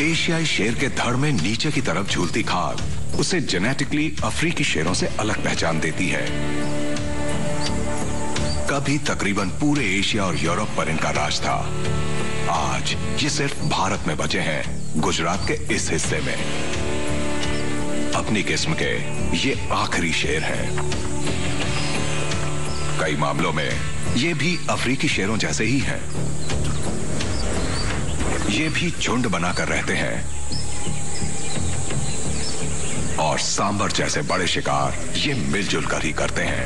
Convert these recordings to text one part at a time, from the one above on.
एशियाई शेर के धड़ में नीचे की तरफ़ झूलती खाल। उसे जेनेटिकली अफ्रीकी शेरों से अलग पहचान देती है। कभी तकरीबन पूरे एशिया और यूरोप पर इनका राज था। आज ये सिर्फ़ भारत में बचे हैं, गुजरात के इस हिस्से में। अपनी किस्म के ये आखिरी शेर है। कई मामलों में ये भी अफ्रीकी शेरों जैसे ही हैं। ये भी झुंड बनाकर रहते हैं। और सांबर जैसे बड़े शिकार ये मिलजुल कर ही करते हैं।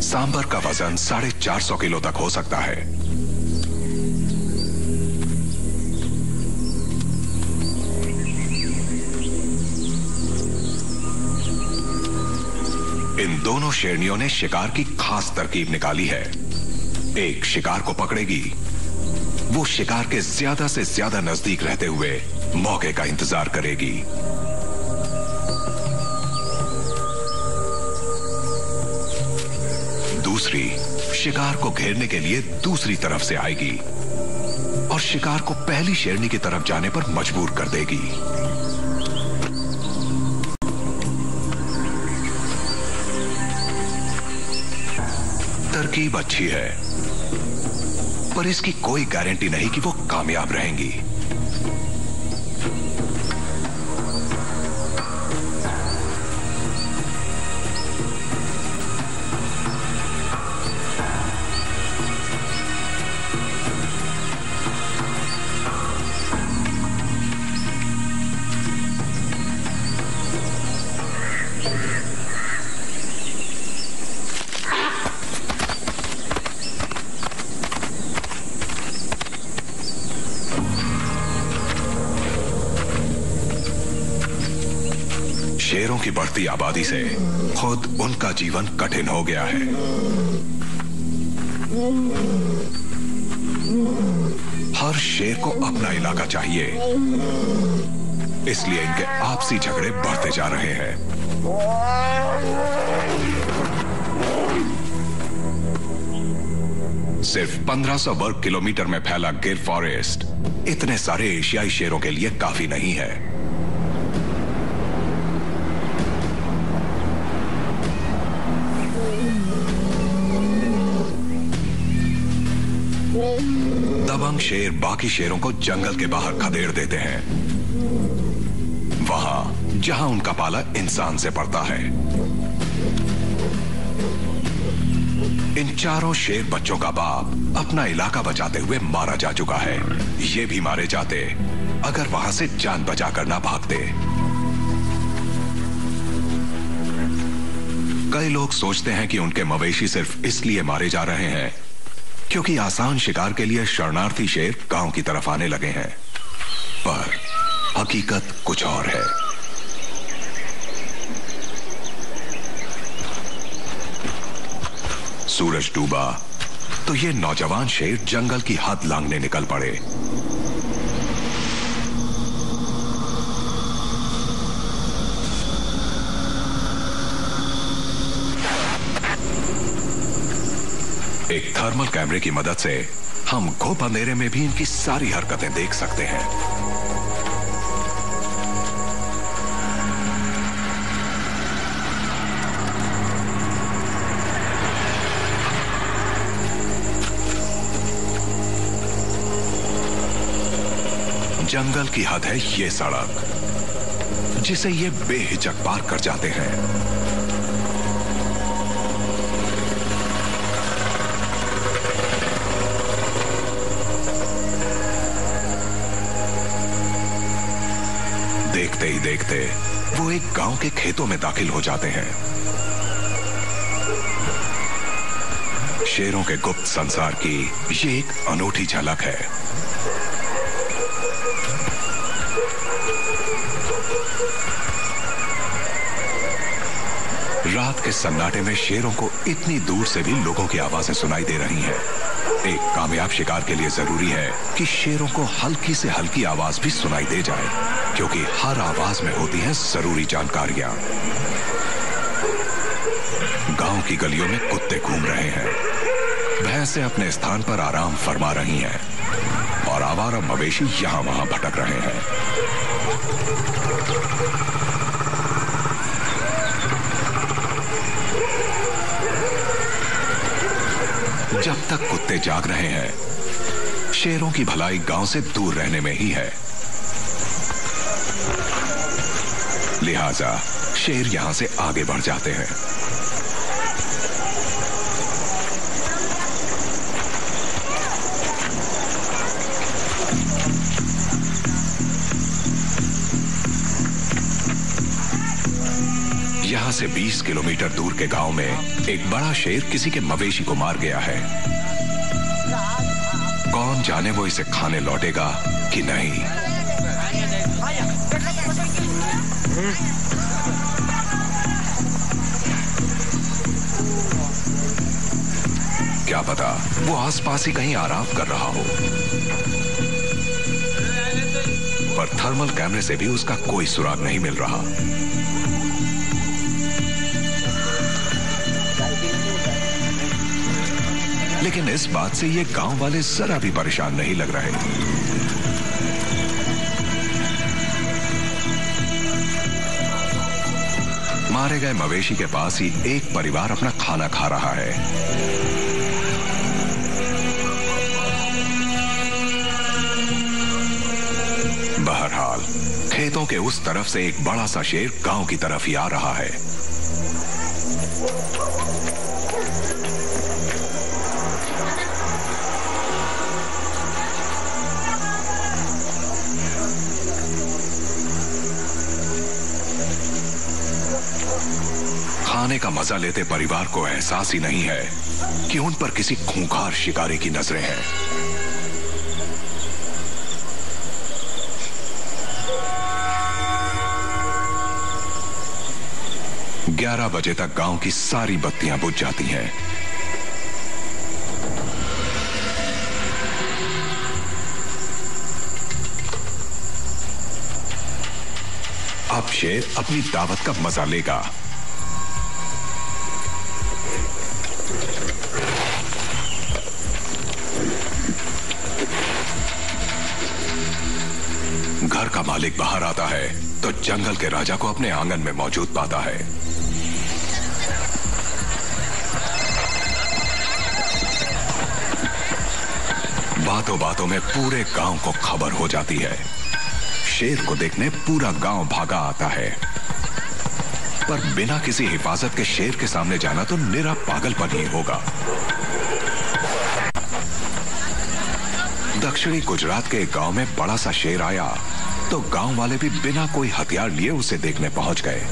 सांबर का वज़न साढ़े चार सौ किलो तक हो सकता है। इन दोनों शेरनियों ने शिकार की खास तरकीब निकाली है। एक शिकार को पकड़ेगी। वो शिकार के ज़्यादा से ज़्यादा नज़दीक रहते हुए मौके का इंतज़ार करेगी। दूसरी शिकार को घेरने के लिए दूसरी तरफ़ से आएगी और शिकार को पहली शेरनी की तरफ़ जाने पर मजबूर कर देगी। तरकीब अच्छी है। पर इसकी कोई गारंटी नहीं कि वो कामयाब रहेंगी। बढ़ती आबादी से खुद उनका जीवन कठिन हो गया है। हर शेर को अपना इलाका चाहिए। इसलिए इनके आपसी झगड़े बढ़ते जा रहे हैं। सिर्फ़ 1500 वर्ग किलोमीटर में फैला गिर फॉरेस्ट, इतने सारे एशियाई शेरों के लिए काफ़ी नहीं है। दबंग शेर बाकी शेरों को जंगल के बाहर खदेड़ देते हैं। वहाँ, जहाँ उनका पाला इंसान से पड़ता है। इन चारों शेर बच्चों का बाप अपना इलाका बचाते हुए मारा जा चुका है। ये भी मारे जाते, अगर वहाँ से जान बचा कर ना भागते। कई लोग सोचते हैं कि उनके मवेशी सिर्फ़ इसलिए मारे जा रहे हैं क्योंकि आसान शिकार के लिए शरणार्थी शेर गाँव की तरफ़ आने लगे हैं। पर हकीकत कुछ और है। सूरज डूबा तो ये नौजवान शेर जंगल की हद लांगने निकल पड़े एक थर्मल कैमरे की मदद से हम घोप अंधेरे में भी इनकी सारी हरकतें देख सकते हैं। जंगल की हद है ये सड़क, जिसे ये बेहिचक पार कर जाते हैं। देखते ही देखते वो एक गाँव के खेतों में दाखिल हो जाते हैं। शेरों के गुप्त संसार की ये एक अनूठी झलक है। रात के सन्नाटे में शेरों को इतनी दूर से भी लोगों की आवाज़ें सुनाई दे रही हैं। एक कामयाब शिकार के लिए ज़रूरी है कि शेरों को हल्की से हल्की आवाज़ भी सुनाई दे जाए, क्योंकि हर आवाज़ में होती हैं ज़रूरी जानकारियाँ। गाँव की गलियों में कुत्ते घूम रहे हैं। भैंसे अपने स्थान पर आराम फरमा रही हैं और आवारा मवेशी यहाँ वहाँ भटक रहे हैं। जब तक कुत्ते जाग रहे हैं, शेरों की भलाई गाँव से दूर रहने में ही है। लिहाजा शेर यहाँ से आगे बढ़ जाते हैं। यहाँ से 20 किलोमीटर दूर के गाँव में एक बड़ा शेर किसी के मवेशी को मार गया है। कौन जाने वो इसे खाने लौटेगा कि नहीं? क्या पता वो आसपास ही कहीं आराम कर रहा हो। पर थर्मल कैमरे से भी उसका कोई सुराग नहीं मिल रहा। लेकिन इस बात से ये गाँव वाले जरा भी परेशान नहीं लग रहे। मारे गए मवेशी के पास ही एक परिवार अपना खाना खा रहा है। बहरहाल, खेतों के उस तरफ़ से एक बड़ा सा शेर गाँव की तरफ़ ही आ रहा है। खाने का मज़ा लेते परिवार को एहसास ही नहीं है कि उन पर किसी खूंखार शिकारी की नज़रें हैं। ग्यारह बजे तक गाँव की सारी बत्तियाँ बुझ जाती हैं। अब शेर अपनी दावत का मज़ा लेगा। मालिक बाहर आता है तो जंगल के राजा को अपने आँगन में मौजूद पाता है। बातों बातों में पूरे गाँव को खबर हो जाती है। शेर को देखने पूरा गाँव भागा आता है। पर बिना किसी हिफाजत के शेर के सामने जाना तो निरा पागलपन ही होगा। दक्षिणी गुजरात के एक गाँव में बड़ा सा शेर आया। तो गाँव वाले भी बिना कोई हथियार लिए उसे देखने पहुँच गए।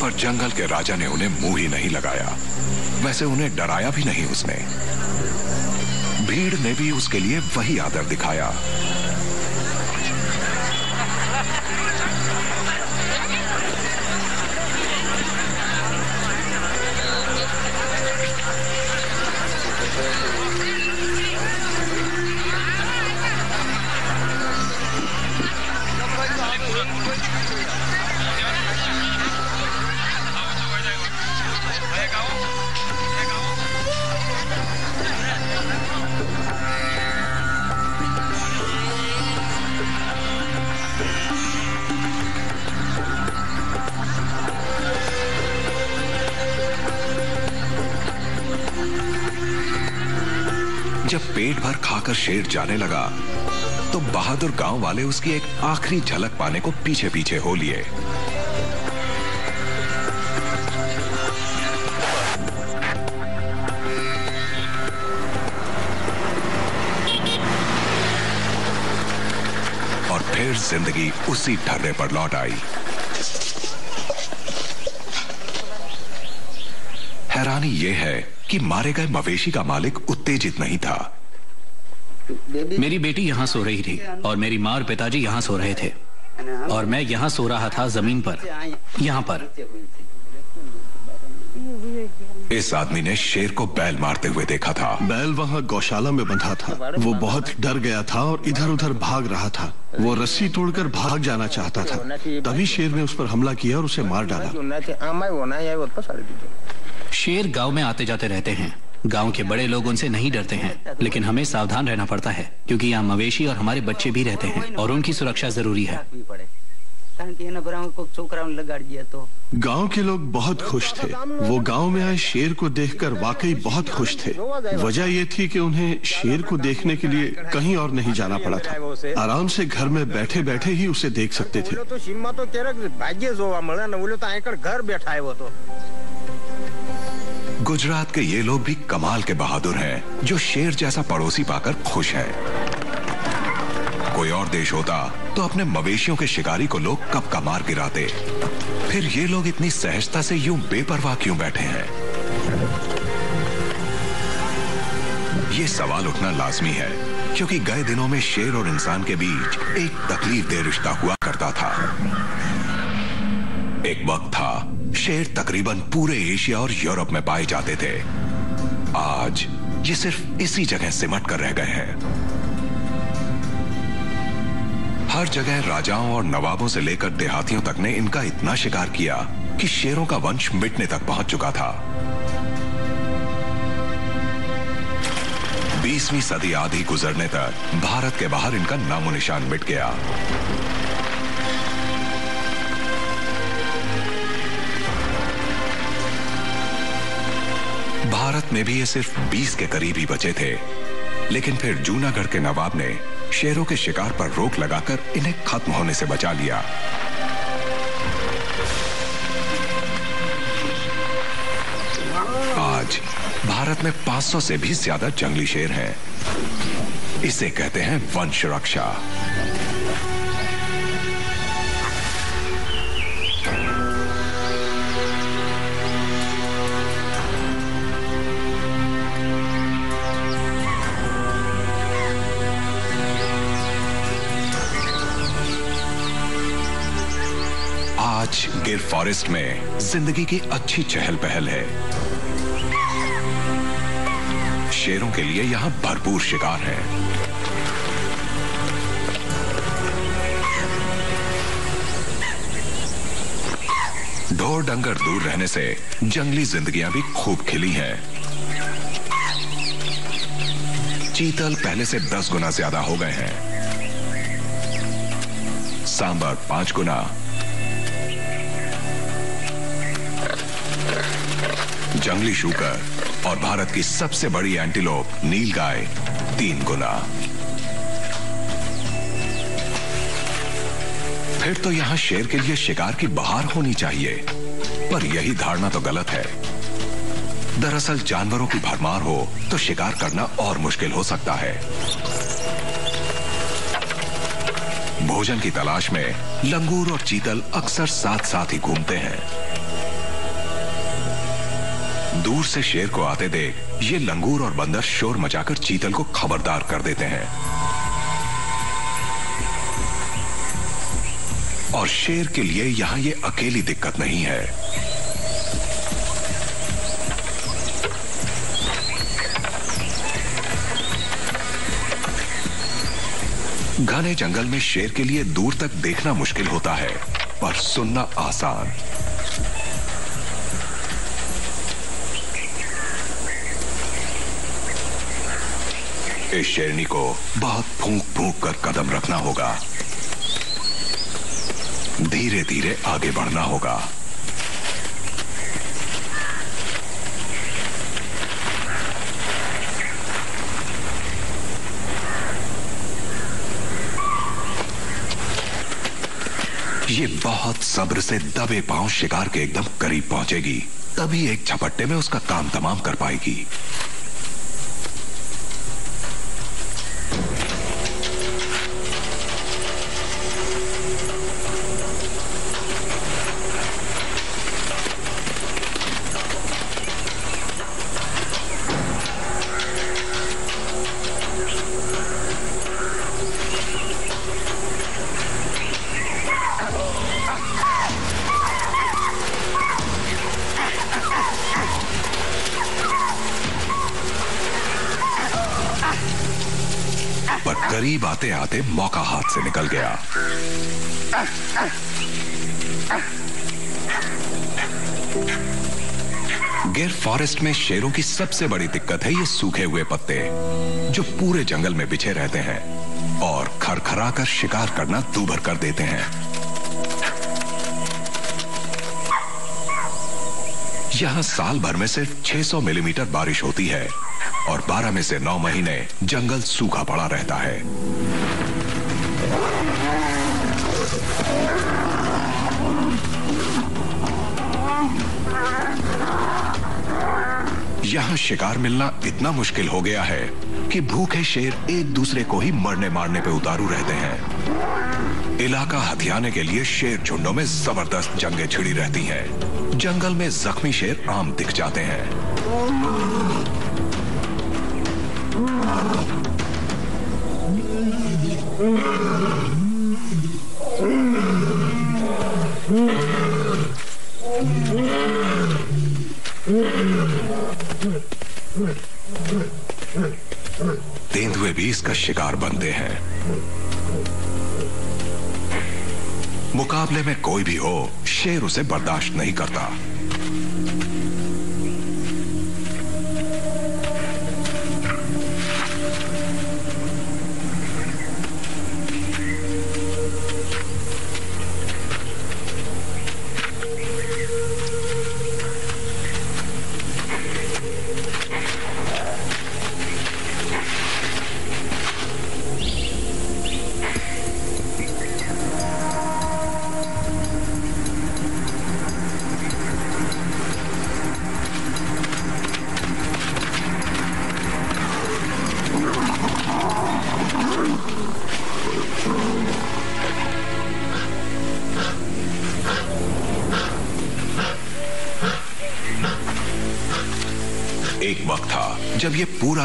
पर जंगल के राजा ने उन्हें मुँह ही नहीं लगाया। वैसे उन्हें डराया भी नहीं उसने। भीड़ ने भी उसके लिए वही आदर दिखाया। खाकर शेर जाने लगा तो बहादुर गाँव वाले उसकी एक आखिरी झलक पाने को पीछे पीछे हो लिए। और फिर ज़िंदगी उसी ठर्रे पर लौट आई। हैरानी यह है कि मारे गए मवेशी का मालिक उत्तेजित नहीं था। मेरी बेटी यहाँ सो रही थी और मेरी माँ और पिताजी यहाँ सो रहे थे। और मैं यहाँ सो रहा था ज़मीन पर यहाँ पर। इस आदमी ने शेर को बैल मारते हुए देखा था। बैल वहाँ गौशाला में बंधा था। वो बहुत डर गया था और इधर उधर भाग रहा था। वो रस्सी तोड़कर भाग जाना चाहता था। तभी शेर ने उस पर हमला किया और उसे मार डाला। शेर गाँव में आते जाते रहते हैं। गाँव के बड़े लोग उनसे नहीं डरते हैं लेकिन हमें सावधान रहना पड़ता है क्योंकि यहाँ मवेशी और हमारे बच्चे भी रहते हैं और उनकी सुरक्षा ज़रूरी है। तो गाँव के लोग बहुत खुश थे। वो गाँव में आए शेर को देखकर वाकई बहुत खुश थे। वजह ये थी कि उन्हें शेर को देखने के लिए कहीं और नहीं जाना पड़ा था। आराम से घर में बैठे बैठे ही उसे देख सकते थे। तो घर बैठा है वो तो। गुजरात के ये लोग भी कमाल के बहादुर हैं, जो शेर जैसा पड़ोसी पाकर खुश हैं। कोई और देश होता तो अपने मवेशियों के शिकारी को लोग कब का मार गिराते। फिर ये लोग इतनी सहजता से यूँ बेपरवाह क्यों बैठे हैं? ये सवाल उठना लाजमी है, क्योंकि गए दिनों में शेर और इंसान के बीच एक तकलीफ़ दे रिश्ता हुआ करता था। एक वक्त था शेर तकरीबन पूरे एशिया और यूरोप में पाए जाते थे। आज ये सिर्फ़ इसी जगह सिमट कर रह गए हैं। हर जगह राजाओं और नवाबों से लेकर देहातियों तक ने इनका इतना शिकार किया कि शेरों का वंश मिटने तक पहुँच चुका था। बीसवीं सदी आधी गुजरने तक भारत के बाहर इनका नामो निशान मिट गया। भारत में भी ये सिर्फ़ 20 के करीब ही बचे थे। लेकिन फिर जूनागढ़ के नवाब ने शेरों के शिकार पर रोक लगाकर इन्हें खत्म होने से बचा लिया। आज भारत में 500 से भी ज़्यादा जंगली शेर हैं। इसे कहते हैं वन सुरक्षा गिर फॉरेस्ट में ज़िंदगी की अच्छी चहल पहल है। शेरों के लिए यहाँ भरपूर शिकार है। ढोर डंगर दूर रहने से जंगली जिंदगियाँ भी खूब खिली हैं। चीतल पहले से दस गुना ज़्यादा हो गए हैं। सांबर पाँच गुना जंगली शूकर और भारत की सबसे बड़ी एंटीलोप, नील गाय, तीन गुना। फिर तो यहाँ शेर के लिए शिकार की बहार होनी चाहिए, पर यही धारणा तो गलत है। दरअसल जानवरों की भरमार हो तो शिकार करना और मुश्किल हो सकता है। भोजन की तलाश में लंगूर और चीतल अक्सर साथ साथ ही घूमते हैं। दूर से शेर को आते देख, ये लंगूर और बंदर शोर मचाकर चीतल को खबरदार कर देते हैं। और शेर के लिए यहाँ ये अकेली दिक्कत नहीं है। घने जंगल में शेर के लिए दूर तक देखना मुश्किल होता है, पर सुनना आसान। इस शेरनी को बहुत फूंक फूंक कर कदम रखना होगा। धीरे धीरे आगे बढ़ना होगा। ये बहुत सब्र से दबे पाँव शिकार के एकदम करीब पहुंचेगी। तभी एक झपट्टे में उसका काम तमाम कर पाएगी। आते मौका हाथ से निकल गया। गिर फॉरेस्ट में शेरों की सबसे बड़ी दिक्कत है ये सूखे हुए पत्ते, जो पूरे जंगल में बिछे रहते हैं और खरखरा कर शिकार करना दूभर कर देते हैं। यहाँ साल भर में सिर्फ़ 600 मिलीमीटर बारिश होती है और 12 में से 9 महीने जंगल सूखा पड़ा रहता है। यहाँ शिकार मिलना इतना मुश्किल हो गया है कि भूखे शेर एक दूसरे को ही मरने मारने पे उतारू रहते हैं। इलाका हथियाने के लिए शेर झुंडों में ज़बरदस्त जंगे छिड़ी रहती हैं। जंगल में जख्मी शेर आम दिख जाते हैं। तेंदुए भी इसका शिकार बनते हैं। मुकाबले में कोई भी हो, शेर उसे बर्दाश्त नहीं करता।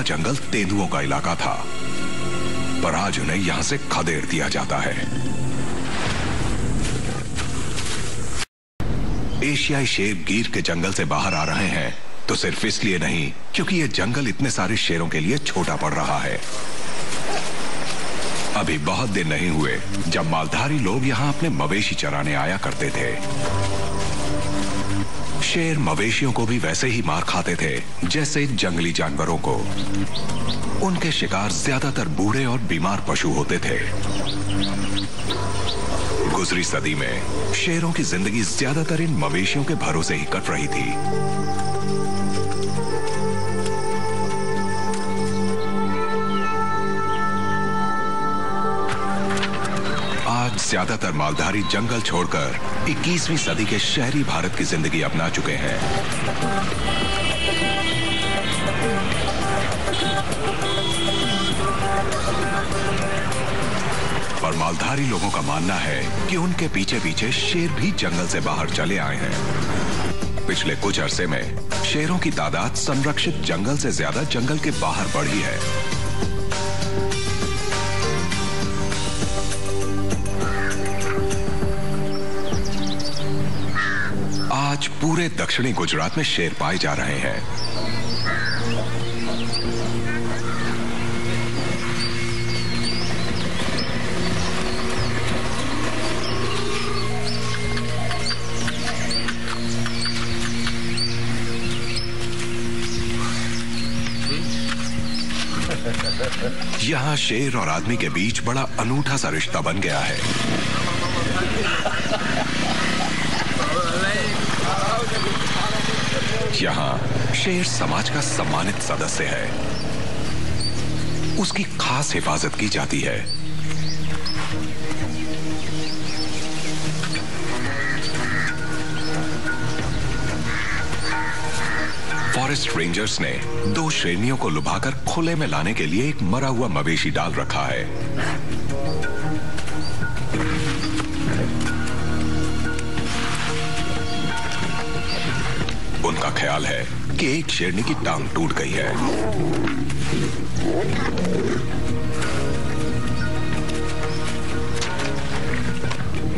पूरा जंगल तेंदुओं का इलाका था। पर आज उन्हें यहाँ से खदेड़ दिया जाता है। एशियाई शेर गिर के जंगल से बाहर आ रहे हैं तो सिर्फ़ इसलिए नहीं, क्योंकि यह जंगल इतने सारे शेरों के लिए छोटा पड़ रहा है। अभी बहुत दिन नहीं हुए, जब मालधारी लोग यहाँ अपने मवेशी चराने आया करते थे। शेर मवेशियों को भी वैसे ही मार खाते थे, जैसे जंगली जानवरों को। उनके शिकार ज़्यादातर बूढ़े और बीमार पशु होते थे। गुजरी सदी में शेरों की ज़िंदगी ज़्यादातर इन मवेशियों के भरोसे ही कट रही थी। ज़्यादातर मालधारी जंगल छोड़कर 21वीं सदी के शहरी भारत की ज़िंदगी अपना चुके हैं। पर मालधारी लोगों का मानना है कि उनके पीछे पीछे शेर भी जंगल से बाहर चले आए हैं। पिछले कुछ अरसे में शेरों की तादाद संरक्षित जंगल से ज़्यादा जंगल के बाहर बढ़ी है। पूरे दक्षिणी गुजरात में शेर पाए जा रहे हैं। यहाँ शेर और आदमी के बीच बड़ा अनूठा सा रिश्ता बन गया है। यहाँ शेर समाज का सम्मानित सदस्य है। उसकी खास हिफाजत की जाती है। फॉरेस्ट रेंजर्स ने दो श्रेणियों को लुभाकर खुले में लाने के लिए एक मरा हुआ मवेशी डाल रखा है। उनका ख्याल है कि एक शेरनी की टांग टूट गई है।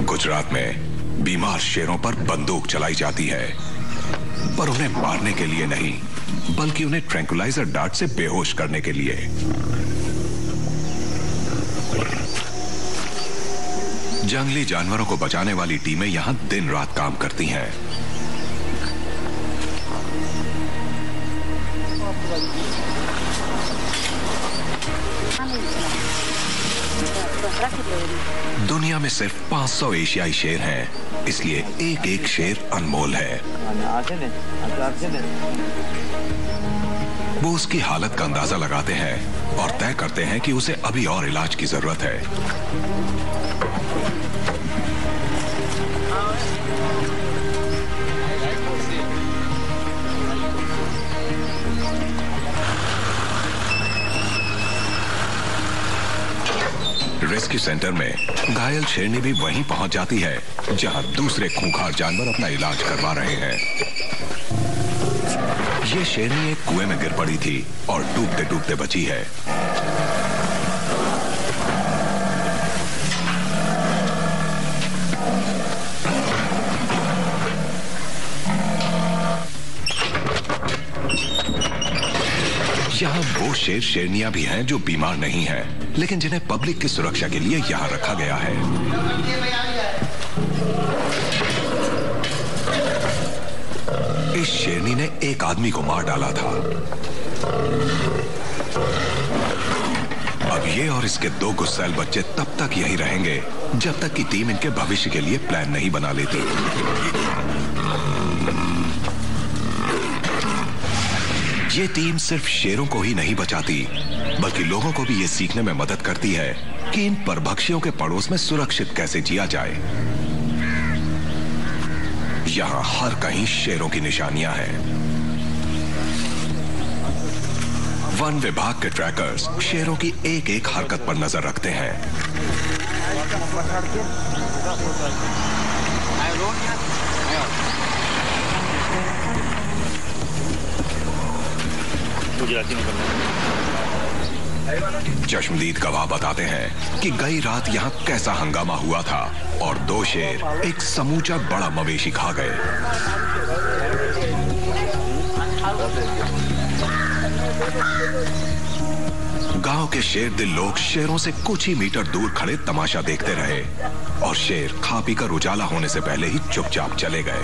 गुजरात में बीमार शेरों पर बंदूक चलाई जाती है, पर उन्हें मारने के लिए नहीं, बल्कि उन्हें ट्रैंकुलाइजर डार्ट से बेहोश करने के लिए। जंगली जानवरों को बचाने वाली टीमें यहाँ दिन रात काम करती हैं। दुनिया में सिर्फ़ 500 एशियाई शेर हैं, इसलिए एक एक शेर अनमोल है। वो उसकी हालत का अंदाज़ा लगाते हैं और तय करते हैं कि उसे अभी और इलाज की ज़रूरत है। रेस्क्यू सेंटर में घायल शेरनी भी वहीं पहुँच जाती है, जहाँ दूसरे खूंखार जानवर अपना इलाज करवा रहे हैं। ये शेरनी एक कुएँ में गिर पड़ी थी और डूबते डूबते बची है। यहाँ वो शेर शेरनियाँ भी हैं जो बीमार नहीं हैं, लेकिन जिन्हें पब्लिक की सुरक्षा के लिए यहाँ रखा गया है। इस शेरनी ने एक आदमी को मार डाला था। अब ये और इसके दो गुस्सैल बच्चे तब तक यही रहेंगे जब तक कि टीम इनके भविष्य के लिए प्लान नहीं बना लेती। ये टीम सिर्फ़ शेरों को ही नहीं बचाती, बल्कि लोगों को भी ये सीखने में मदद करती है कि इन परभक्षियों के पड़ोस में सुरक्षित कैसे जिया जाए। यहाँ हर कहीं शेरों की निशानियाँ हैं। वन विभाग के ट्रैकर्स शेरों की एक एक हरकत पर नज़र रखते हैं। गुजराती में करना चश्मदीद गवाह बताते हैं कि गई रात यहाँ कैसा हंगामा हुआ था और दो शेर एक समूचा बड़ा मवेशी खा गए। गाँव के शेर दिल लोग शेरों से कुछ ही मीटर दूर खड़े तमाशा देखते रहे और शेर खा पी कर उजाला होने से पहले ही चुपचाप चले गए।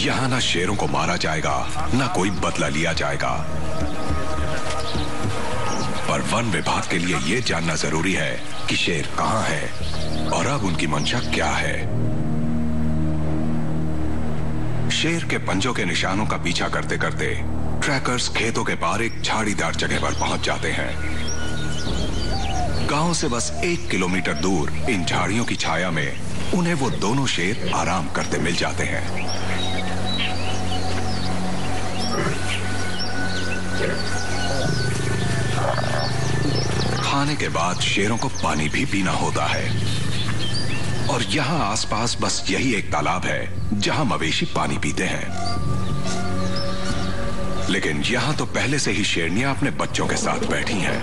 यहाँ ना शेरों को मारा जाएगा, ना कोई बदला लिया जाएगा। पर वन विभाग के लिए यह जानना ज़रूरी है कि शेर कहाँ है और अब उनकी मंशा क्या है। शेर के पंजों के निशानों का पीछा करते करते ट्रैकर्स खेतों के पार एक झाड़ीदार जगह पर पहुँच जाते हैं। गाँव से बस एक किलोमीटर दूर इन झाड़ियों की छाया में उन्हें वो दोनों शेर आराम करते मिल जाते हैं। के बाद शेरों को पानी भी पीना होता है। और यहाँ आसपास बस यही एक तालाब है, जहाँ मवेशी पानी पीते हैं। लेकिन यहाँ तो पहले से ही शेरनियाँ अपने बच्चों के साथ बैठी हैं।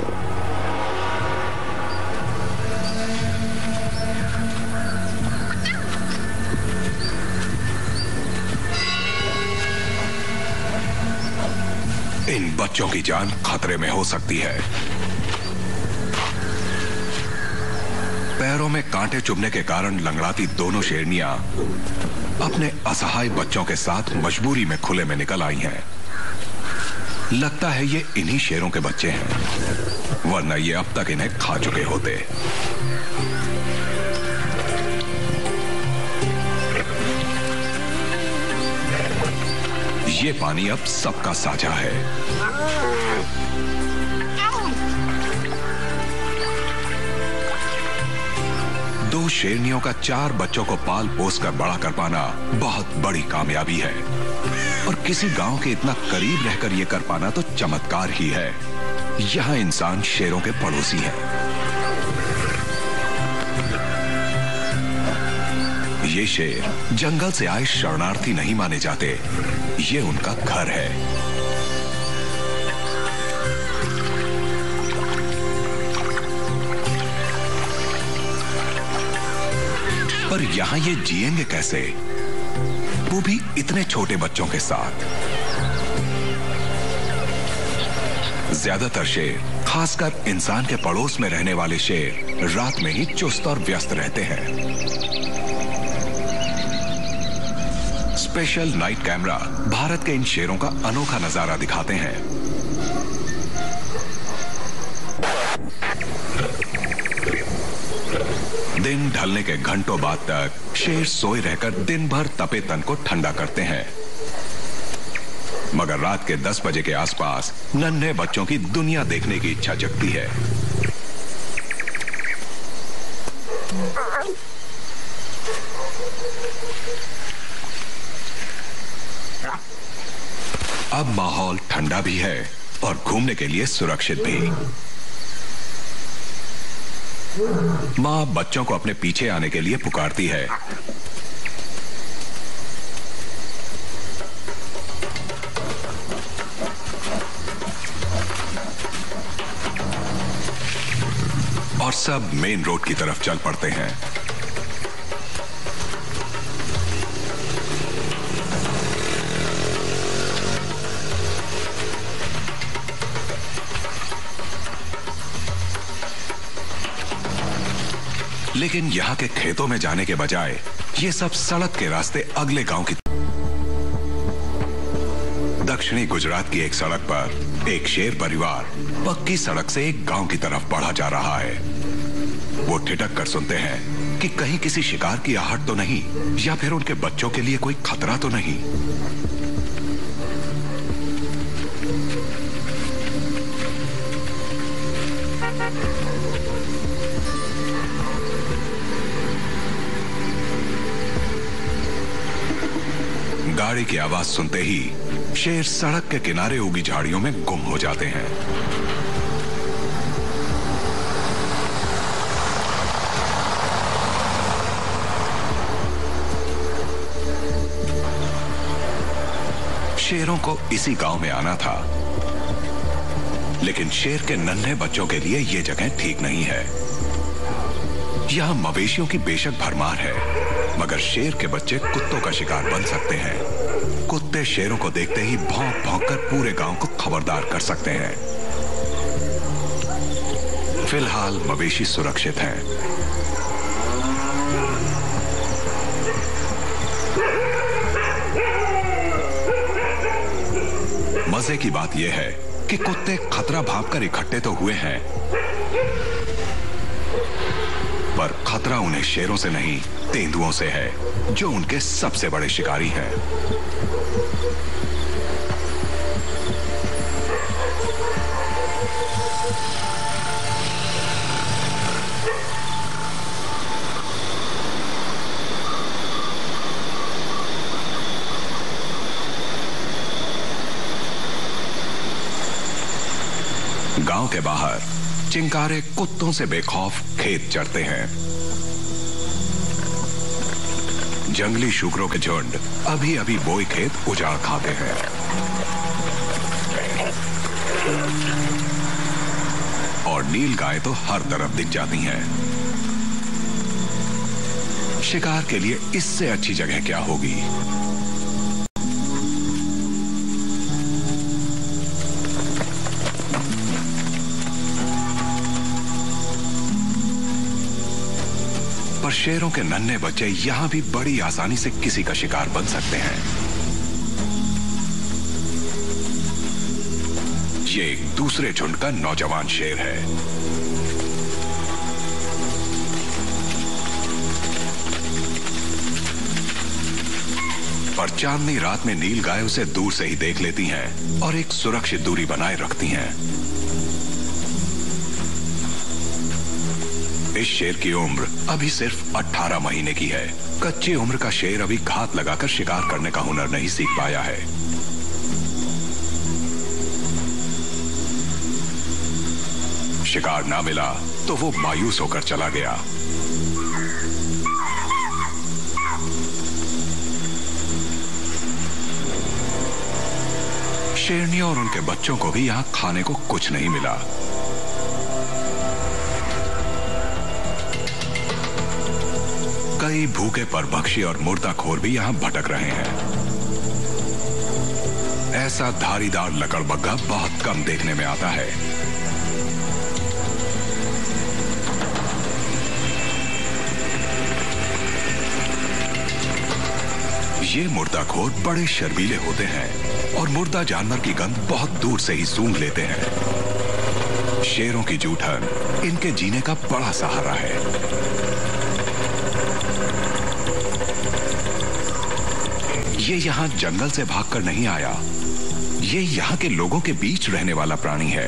इन बच्चों की जान खतरे में हो सकती है। पैरों में कांटे चुभने के कारण लंगड़ाती दोनों शेरनियाँ अपने असहाय बच्चों के साथ मजबूरी में खुले में निकल आई हैं। लगता है ये इन्हीं शेरों के बच्चे हैं, वरना ये अब तक इन्हें खा चुके होते। ये पानी अब सबका साझा है। दो शेरनियों का चार बच्चों को पाल पोस कर बड़ा कर पाना बहुत बड़ी कामयाबी है। और किसी गाँव के इतना करीब रहकर यह कर पाना तो चमत्कार ही है। यहाँ इंसान शेरों के पड़ोसी है। ये शेर जंगल से आए शरणार्थी नहीं माने जाते। ये उनका घर है। पर यहाँ ये जिएँगे कैसे? वो भी इतने छोटे बच्चों के साथ। ज़्यादातर शेर, खासकर इंसान के पड़ोस में रहने वाले शेर, रात में ही चुस्त और व्यस्त रहते हैं। स्पेशल नाइट कैमरा, भारत के इन शेरों का अनोखा नज़ारा दिखाते हैं। दिन ढलने के घंटों बाद तक शेर सोए रहकर दिन भर तपे तन को ठंडा करते हैं। मगर रात के 10 बजे के आसपास नन्हे बच्चों की दुनिया देखने की इच्छा जगती है। अब माहौल ठंडा भी है और घूमने के लिए सुरक्षित भी। माँ बच्चों को अपने पीछे आने के लिए पुकारती है। और सब मेन रोड की तरफ़ चल पड़ते हैं। लेकिन यहाँ के खेतों में जाने के बजाय ये सब सड़क के रास्ते अगले गाँव की दक्षिणी गुजरात की एक सड़क पर एक शेर परिवार पक्की सड़क से एक गाँव की तरफ़ बढ़ा जा रहा है। वो ठिटक कर सुनते हैं कि कहीं किसी शिकार की आहट तो नहीं, या फिर उनके बच्चों के लिए कोई खतरा तो नहीं। गाड़ी की आवाज़ सुनते ही शेर सड़क के किनारे उगी झाड़ियों में गुम हो जाते हैं। शेरों को इसी गाँव में आना था। लेकिन शेर के नन्हे बच्चों के लिए यह जगह ठीक नहीं है। यहाँ मवेशियों की बेशक भरमार है, मगर शेर के बच्चे कुत्तों का शिकार बन सकते हैं। कुत्ते शेरों को देखते ही भौंक भौंक कर पूरे गाँव को खबरदार कर सकते हैं। फ़िलहाल मवेशी सुरक्षित हैं। मज़े की बात यह है कि कुत्ते खतरा भाप कर इकट्ठे तो हुए हैं। पर खतरा उन्हें शेरों से नहीं, तेंदुओं से है, जो उनके सबसे बड़े शिकारी हैं। गाँव के बाहर चिंकारे कुत्तों से बेखौफ खेत चढ़ते हैं। जंगली शुक्रों के झुंड अभी अभी बोई खेत उजाड़ खाते हैं। और नील गाय तो हर तरफ़ दिख जाती हैं। शिकार के लिए इससे अच्छी जगह क्या होगी? शेरों के नन्हे बच्चे यहाँ भी बड़ी आसानी से किसी का शिकार बन सकते हैं। ये एक दूसरे झुंड का नौजवान शेर है। पर चांदनी रात में नील गाय उसे दूर से ही देख लेती हैं और एक सुरक्षित दूरी बनाए रखती हैं। इस शेर की उम्र अभी सिर्फ़ 18 महीने की है। कच्ची उम्र का शेर अभी घात लगाकर शिकार करने का हुनर नहीं सीख पाया है। शिकार ना मिला तो वो मायूस होकर चला गया। शेरनियों और उनके बच्चों को भी यहाँ खाने को कुछ नहीं मिला। कई भूखे परभक्षी और मुर्दाखोर भी यहाँ भटक रहे हैं। ऐसा धारीदार लकड़बग्घा बहुत कम देखने में आता है। ये मुर्दाखोर बड़े शर्मीले होते हैं और मुर्दा जानवर की गंध बहुत दूर से ही सूंघ लेते हैं। शेरों की जूठन इनके जीने का बड़ा सहारा है। ये यहाँ जंगल से भागकर नहीं आया। ये यहाँ के लोगों के बीच रहने वाला प्राणी है।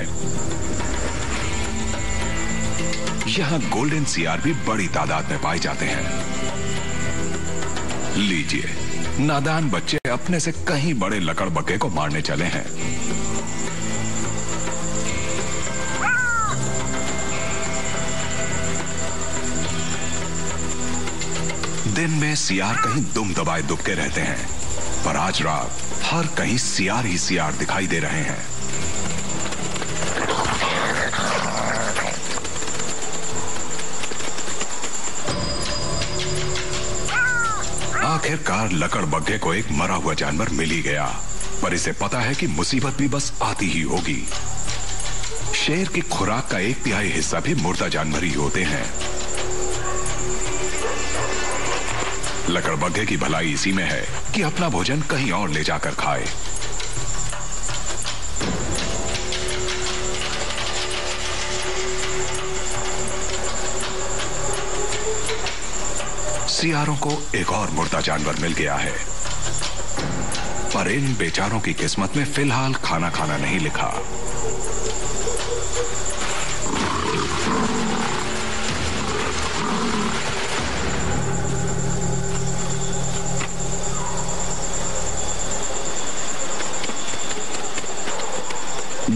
यहाँ गोल्डन सियार भी बड़ी तादाद में पाए जाते हैं। लीजिए, नादान बच्चे अपने से कहीं बड़े लकड़बग्गे को मारने चले हैं। दिन में सियार कहीं दुम दबाए दुबके रहते हैं। पर आज रात हर कहीं सियार ही सियार दिखाई दे रहे हैं। आखिरकार लकड़ बग्घे को एक मरा हुआ जानवर मिल ही गया, पर इसे पता है कि मुसीबत भी बस आती ही होगी। शेर की खुराक का एक तिहाई हिस्सा भी मुर्दा जानवर ही होते हैं। लकड़ बग्घे की भलाई इसी में है कि अपना भोजन कहीं और ले जाकर खाए। सियारों को एक और मुर्दा जानवर मिल गया है। पर इन बेचारों की किस्मत में फ़िलहाल खाना खाना नहीं लिखा।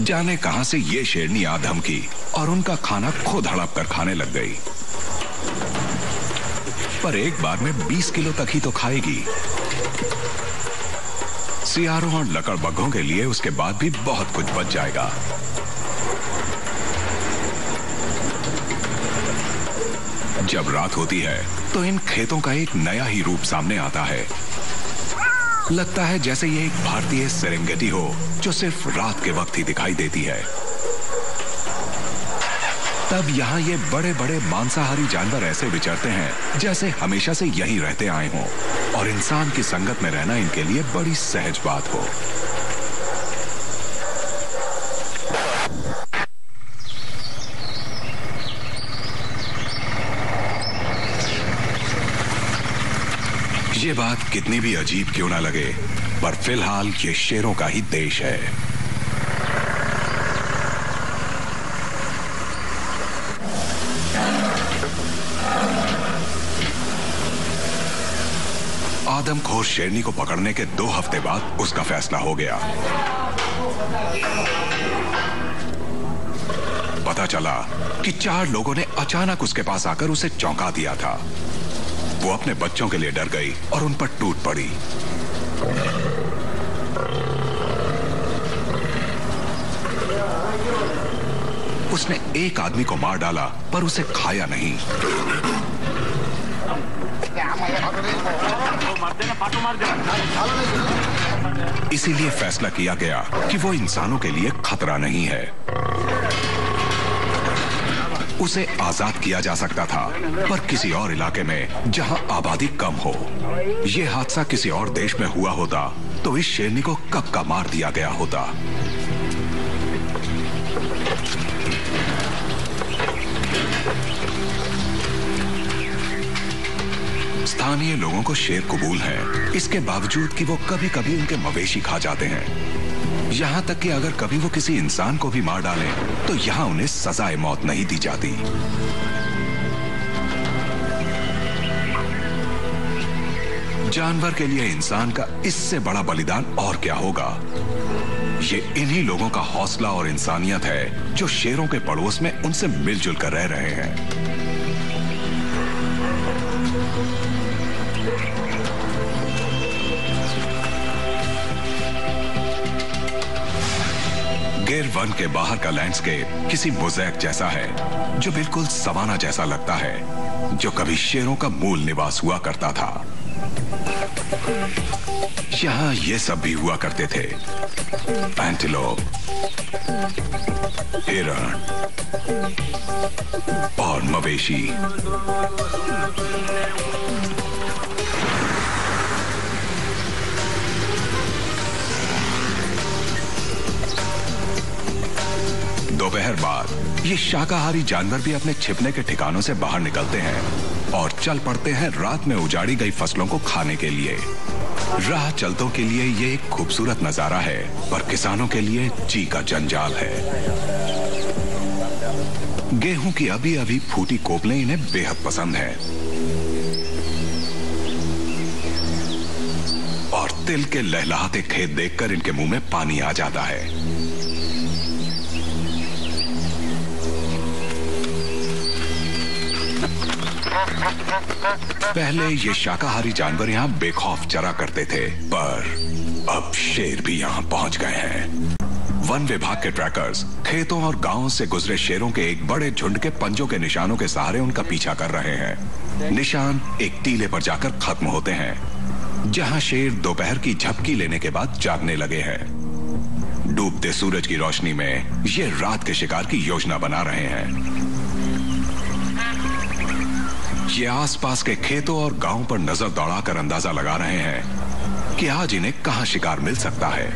जाने कहाँ से ये शेरनी आधम की और उनका खाना खुद हड़प कर खाने लग गई। पर एक बार में 20 किलो तक ही तो खाएगी। सियारों और लकड़बग्घों के लिए उसके बाद भी बहुत कुछ बच जाएगा। जब रात होती है तो इन खेतों का एक नया ही रूप सामने आता है। लगता है जैसे ये एक भारतीय सेरेंगेटी हो, जो सिर्फ़ रात के वक्त ही दिखाई देती है। तब यहाँ ये बड़े बड़े मांसाहारी जानवर ऐसे विचरते हैं, जैसे हमेशा से यही रहते आए हों, और इंसान की संगत में रहना इनके लिए बड़ी सहज बात हो ये बात कितनी भी अजीब क्यों ना लगे, पर फ़िलहाल ये शेरों का ही देश है। आदमखोर शेरनी को पकड़ने के दो हफ़्ते बाद उसका फैसला हो गया। पता चला कि चार लोगों ने अचानक उसके पास आकर उसे चौंका दिया था। वो अपने बच्चों के लिए डर गई और उन पर टूट पड़ी। उसने एक आदमी को मार डाला, पर उसे खाया नहीं। इसीलिए फैसला किया गया कि वो इंसानों के लिए खतरा नहीं है। उसे आज़ाद किया जा सकता था, पर किसी और इलाके में जहाँ आबादी कम हो यह हादसा किसी और देश में हुआ होता तो इस शेरनी को कब का मार दिया गया होता। स्थानीय लोगों को शेर कबूल है। इसके बावजूद कि वो कभी कभी उनके मवेशी खा जाते हैं। यहाँ तक कि अगर कभी वो किसी इंसान को भी मार डाले तो यहाँ उन्हें सजाए मौत नहीं दी जाती। जानवर के लिए इंसान का इससे बड़ा बलिदान और क्या होगा? ये इन्हीं लोगों का हौसला और इंसानियत है, जो शेरों के पड़ोस में उनसे मिलजुल कर रह रहे हैं। गिर वन के बाहर का लैंडस्केप किसी मोजैक जैसा है, जो बिल्कुल सवाना जैसा लगता है, जो कभी शेरों का मूल निवास हुआ करता था। यहाँ ये सब भी हुआ करते थे। एंटीलोप हिरण, और मवेशी। दोपहर बाद ये शाकाहारी जानवर भी अपने छिपने के ठिकानों से बाहर निकलते हैं और चल पड़ते हैं रात में उजाड़ी गई फ़सलों को खाने के लिए। राह चलतों के लिए ये एक खूबसूरत नज़ारा है, पर किसानों के लिए जी का जंजाल है। गेहूँ की अभी अभी फूटी कोपलें इन्हें बेहद पसंद है। और तिल के लहलहाते खेत देखकर इनके मुँह में पानी आ जाता है। पहले ये शाकाहारी जानवर यहाँ बेखौफ चरा करते थे, पर अब शेर भी यहाँ पहुँच गए हैं। वन विभाग के ट्रैकर्स खेतों और गाँवों से गुजरे शेरों के एक बड़े झुंड के पंजों के निशानों के सहारे उनका पीछा कर रहे हैं। निशान एक टीले पर जाकर खत्म होते हैं, जहाँ शेर दोपहर की झपकी लेने के बाद जागने लगे हैं। डूबते सूरज की रोशनी में ये रात के शिकार की योजना बना रहे हैं। ये आसपास के खेतों और गाँव पर नज़र दौड़ाकर अंदाज़ा लगा रहे हैं कि आज इन्हें कहाँ शिकार मिल सकता है।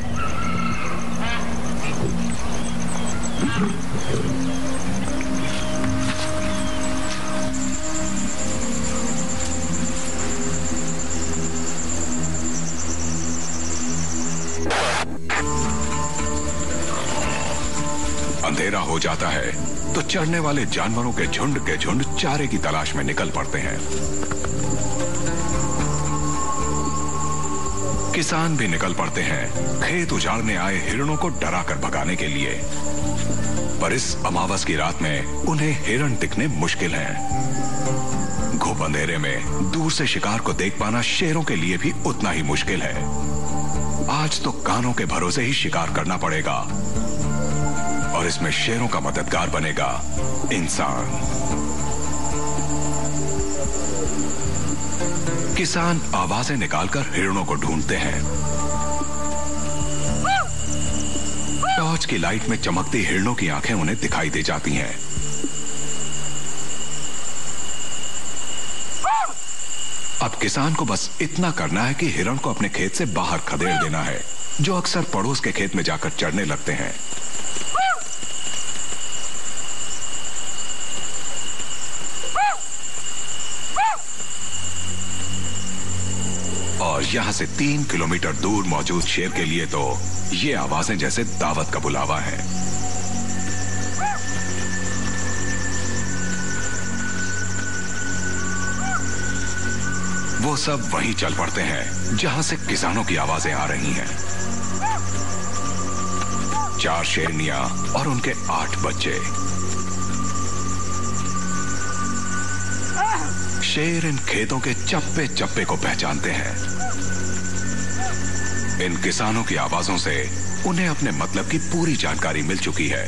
अंधेरा हो जाता है। तो चढ़ने वाले जानवरों के झुंड के झुंड चारे की तलाश में निकल पड़ते हैं। किसान भी निकल पड़ते हैं। खेत उजाड़ने आए हिरणों को डराकर भगाने के लिए। पर इस अमावस की रात में उन्हें हिरण दिखने मुश्किल हैं। घुप अंधेरे में दूर से शिकार को देख पाना शेरों के लिए भी उतना ही मुश्किल है। आज तो कानों के भरोसे ही शिकार करना पड़ेगा। और इसमें शेरों का मददगार बनेगा इंसान। किसान आवाज़ें निकालकर हिरणों को ढूंढते हैं। टॉर्च की लाइट में चमकती हिरणों की आँखें उन्हें दिखाई दे जाती हैं। अब किसान को बस इतना करना है कि हिरण को अपने खेत से बाहर खदेड़ देना है, जो अक्सर पड़ोस के खेत में जाकर चढ़ने लगते हैं और यहाँ से तीन किलोमीटर दूर मौजूद शेर के लिए तो ये आवाज़ें जैसे दावत का बुलावा है। वो सब वहीं चल पड़ते हैं, जहाँ से किसानों की आवाज़ें आ रही हैं। चार शेरनियाँ और उनके आठ बच्चे। शेर इन खेतों के चप्पे चप्पे को पहचानते हैं। इन किसानों की आवाजों से उन्हें अपने मतलब की पूरी जानकारी मिल चुकी है।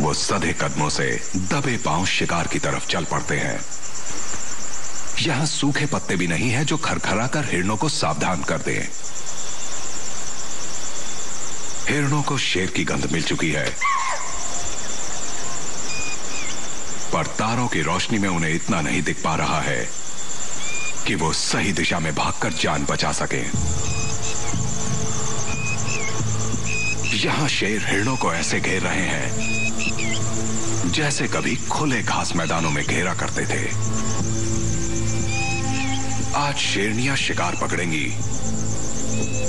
वो सधे कदमों से दबे पाँव शिकार की तरफ़ चल पड़ते हैं। यहाँ सूखे पत्ते भी नहीं है जो खरखरा कर हिरणों को सावधान कर दें। हिरणों को शेर की गंध मिल चुकी है। पर तारों की रोशनी में उन्हें इतना नहीं दिख पा रहा है। कि वो सही दिशा में भागकर जान बचा सके। यहाँ शेर हिरणों को ऐसे घेर रहे हैं, जैसे कभी खुले घास मैदानों में घेरा करते थे। आज शेरनियाँ शिकार पकड़ेंगी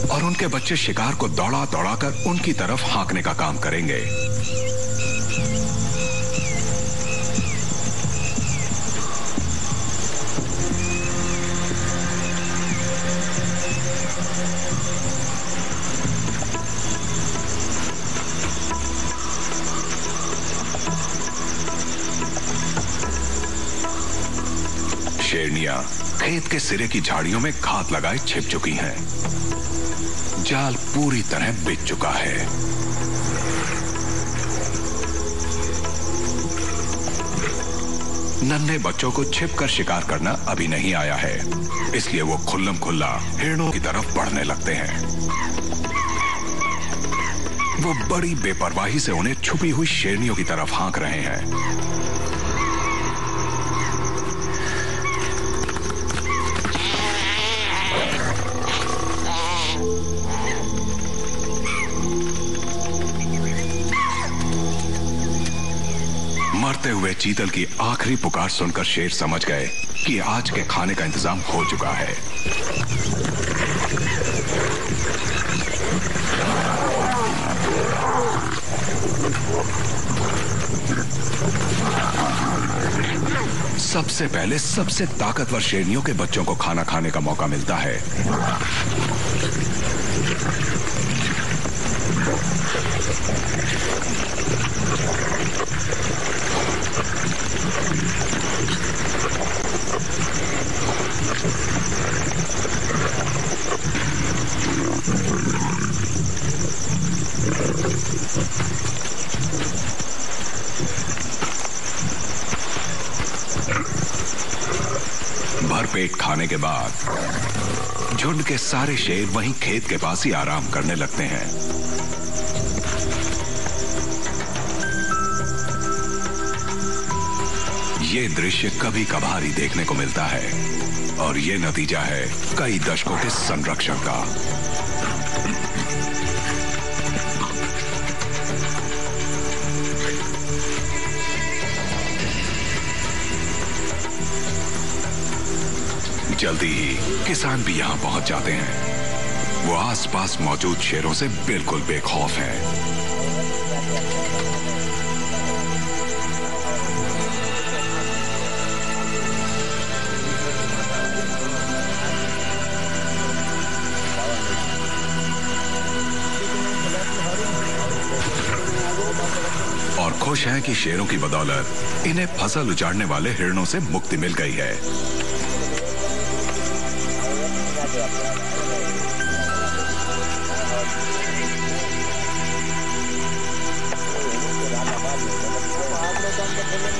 और उनके बच्चे शिकार को दौड़ा दौड़ाकर उनकी तरफ़ हाँकने का काम करेंगे। शेरनियाँ खेत के सिरे की झाड़ियों में घात लगाए छिप चुकी हैं। जाल पूरी तरह बिक चुका है। नन्हे बच्चों को छिप कर शिकार करना अभी नहीं आया है। इसलिए वो खुल्लम खुल्ला हिरणों की तरफ़ बढ़ने लगते हैं। वो बड़ी बेपरवाही से उन्हें छुपी हुई शेरनियों की तरफ़ हाँक रहे हैं। मरते हुए चीतल की आखिरी पुकार सुनकर शेर समझ गए कि आज के खाने का इंतज़ाम हो चुका है। सबसे पहले सबसे ताकतवर शेरनियों के बच्चों को खाना खाने का मौका मिलता है। भरपेट खाने के बाद झुंड के सारे शेर वहीं खेत के पास ही आराम करने लगते हैं। दृश्य कभी कभार ही देखने को मिलता है। और ये नतीजा है कई दशकों के संरक्षण का। जल्दी ही किसान भी यहाँ पहुँच जाते हैं। वो आसपास मौजूद शेरों से बिल्कुल बेखौफ हैं। खुश हैं कि शेरों की बदौलत इन्हें फ़सल उजाड़ने वाले हिरणों से मुक्ति मिल गई है।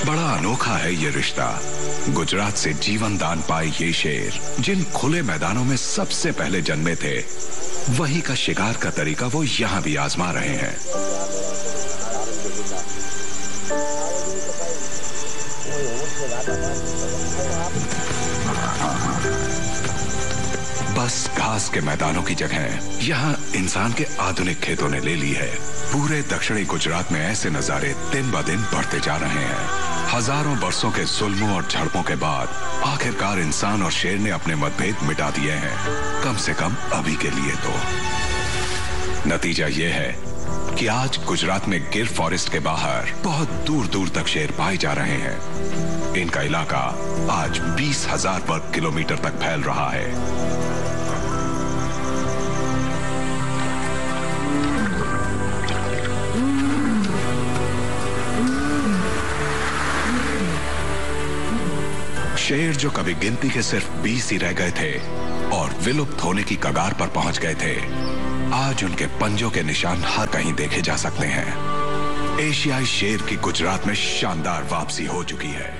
बड़ा अनोखा है ये रिश्ता। गुजरात से जीवन दान पाए ये शेर, जिन खुले मैदानों में सबसे पहले जन्मे थे, वही का शिकार का तरीका वो यहाँ भी आजमा रहे हैं। बस घास के मैदानों की जगह यहाँ इंसान के आधुनिक खेतों ने ले ली है। पूरे दक्षिणी गुजरात में ऐसे नजारे दिन ब दिन बढ़ते जा रहे हैं। हज़ारों बरसों के जुल्मों और झड़पों के बाद आखिरकार इंसान और शेर ने अपने मतभेद मिटा दिए हैं। कम से कम अभी के लिए तो। नतीजा ये है कि आज गुजरात में गिर फॉरेस्ट के बाहर बहुत दूर दूर तक शेर पाए जा रहे हैं। इनका इलाका आज बीस हज़ार वर्ग किलोमीटर तक फैल रहा है। शेर जो कभी गिनती के सिर्फ़ बीस ही रह गए थे और विलुप्त होने की कगार पर पहुँच गए थे, आज उनके पंजों के निशान हर कहीं देखे जा सकते हैं। एशियाई शेर की गुजरात में शानदार वापसी हो चुकी है।